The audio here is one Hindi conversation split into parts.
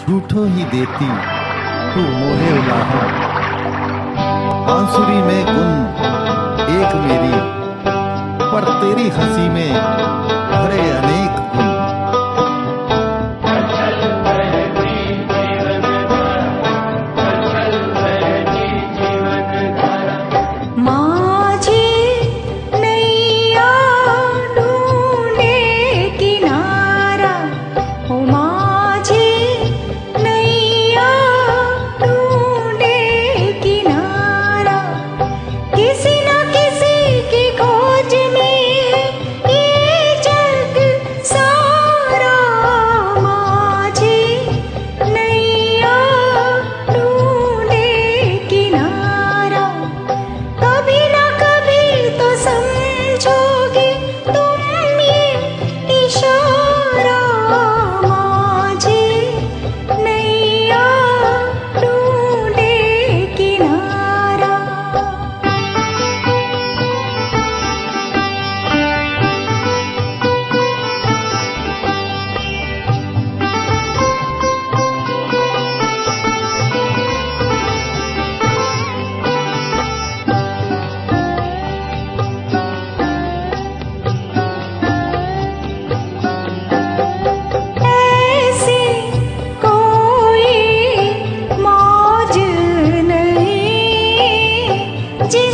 झूठो ही देती, तू मोहे बांसुरी में गुन, एक मेरी, पर तेरी हँसी में भरे अनेक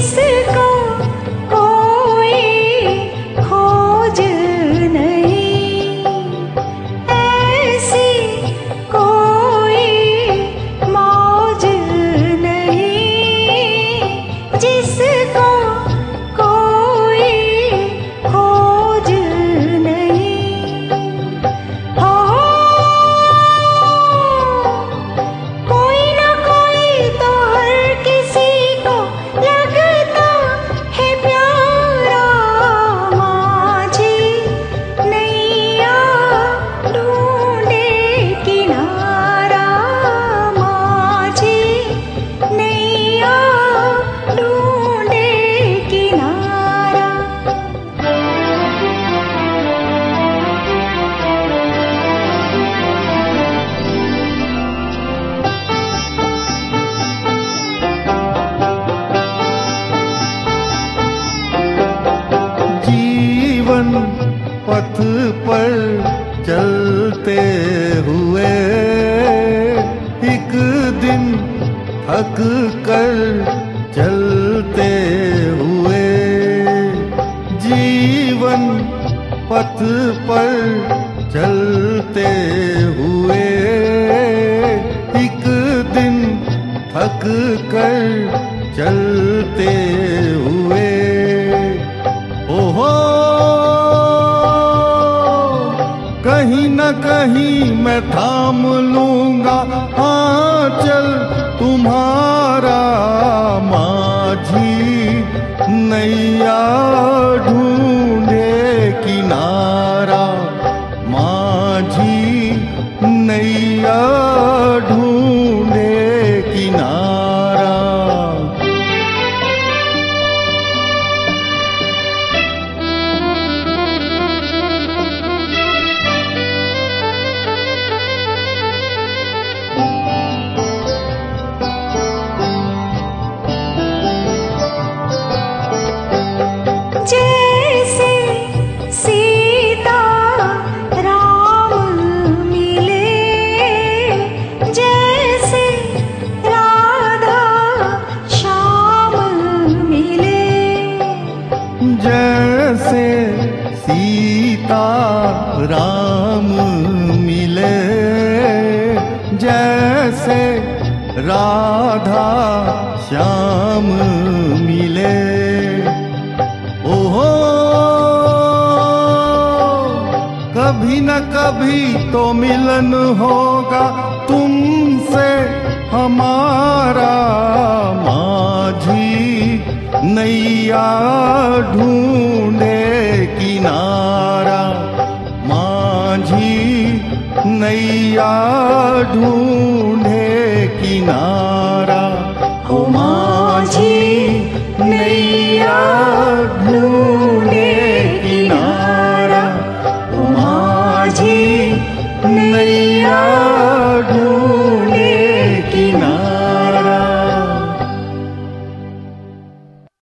से का पथ पर चलते हुए एक दिन थक कर चलते हुए। ओहो, कहीं न कहीं मैं थाम लूँगा आंचल तुम्हारा माझी, नैया ढूंढे सीता राम मिले, जैसे राधा श्याम मिले। ओहो, कभी न कभी तो मिलन होगा तुमसे हमारा माझी, नैया ढूंढे ढूंढे किनारा